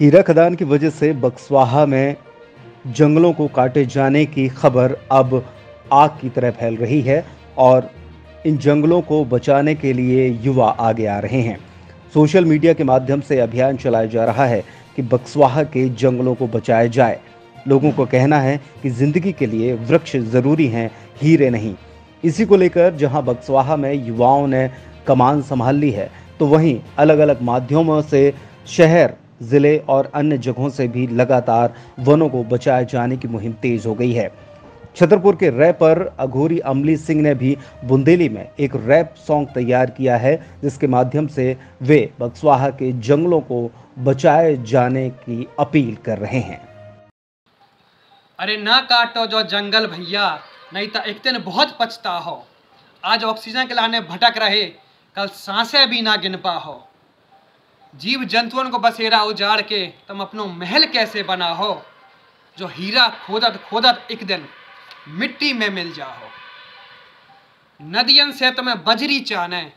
हीरा खदान की वजह से बक्सवाहा में जंगलों को काटे जाने की खबर अब आग की तरह फैल रही है और इन जंगलों को बचाने के लिए युवा आगे आ रहे हैं। सोशल मीडिया के माध्यम से अभियान चलाया जा रहा है कि बक्सवाहा के जंगलों को बचाया जाए। लोगों को कहना है कि ज़िंदगी के लिए वृक्ष ज़रूरी हैं, हीरे नहीं। इसी को लेकर जहाँ बक्सवाहा में युवाओं ने कमान संभाल ली है तो वहीं अलग अलग माध्यमों से शहर ज़िले और अन्य जगहों से भी लगातार वनों को बचाए जाने की मुहिम तेज हो गई है। छतरपुर के रैपर अघोरी अमली सिंह ने भी बुंदेली में एक रैप सॉन्ग तैयार किया है, जिसके माध्यम से वे बक्सवाहा के जंगलों को बचाए जाने की अपील कर रहे हैं। अरे ना काटो जो जंगल भैया, नहीं तो एक दिन बहुत पछता हो आज ऑक्सीजन के लाने भटक रहे, कल साँसें भी ना गिन पा हो जीव जंतुओं को बसेरा उजाड़ के तुम अपनो महल कैसे बना हो? जो हीरा खोदत खोदत एक दिन मिट्टी में मिल जाओ नदियन से तुम्हें बजरी चाने,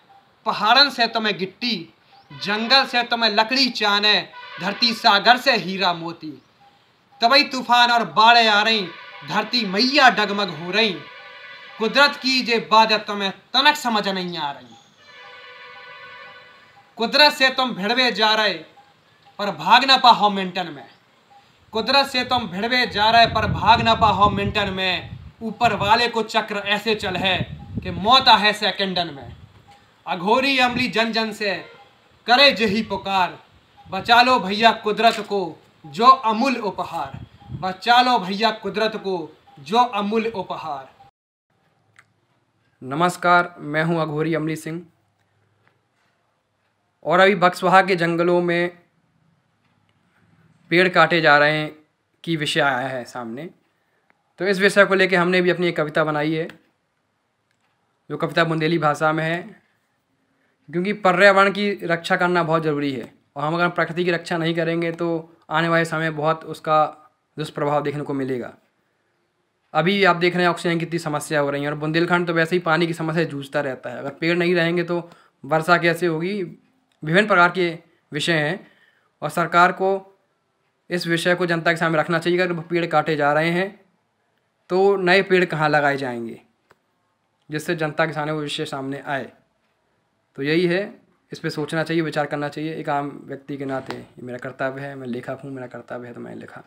पहाड़न से तुम्हें गिट्टी, जंगल से तुम्हें लकड़ी चाने, धरती सागर से हीरा मोती। तबई तूफ़ान और बाढ़ें आ रही, धरती मैया डगमग हो रही। कुदरत की जे बादत तुम्हें तनक समझ नहीं आ रही। कुदरत से तुम भिड़वे जा रहे पर भाग ना पाओ मिंटन में। कुदरत से तुम भिड़वे जा रहे पर भाग ना पाओ मिंटन में। ऊपर वाले को चक्र ऐसे चल है कि मौत आ है सेकंडन में। अघोरी अमली जन जन से, करे जही पुकार। बचा लो भैया कुदरत को, जो अमूल्य उपहार। बचा लो भैया कुदरत को, जो अमूल्य उपहार। नमस्कार, मैं हूँ अघोरी अमली सिंह। और अभी बक्सवाहा के जंगलों में पेड़ काटे जा रहे हैं की विषय आया है सामने। तो इस विषय को लेकर हमने भी अपनी एक कविता बनाई है, जो कविता बुंदेली भाषा में है, क्योंकि पर्यावरण की रक्षा करना बहुत ज़रूरी है। और हम अगर प्रकृति की रक्षा नहीं करेंगे तो आने वाले समय बहुत उसका दुष्प्रभाव देखने को मिलेगा। अभी आप देख रहे हैं ऑक्सीजन की कितनी समस्या हो रही है और बुंदेलखंड तो वैसे ही पानी की समस्या जूझता रहता है। अगर पेड़ नहीं रहेंगे तो वर्षा कैसे होगी? विभिन्न प्रकार के विषय हैं और सरकार को इस विषय को जनता के सामने रखना चाहिए अगर पेड़ काटे जा रहे हैं तो नए पेड़ कहाँ लगाए जाएँगे, जिससे जनता के सामने वो विषय सामने आए। तो यही है, इस पर सोचना चाहिए, विचार करना चाहिए, एक आम व्यक्ति के नाते। ये मेरा कर्तव्य है, मैं लेखक हूँ, मेरा कर्तव्य है तो मैं लिखा।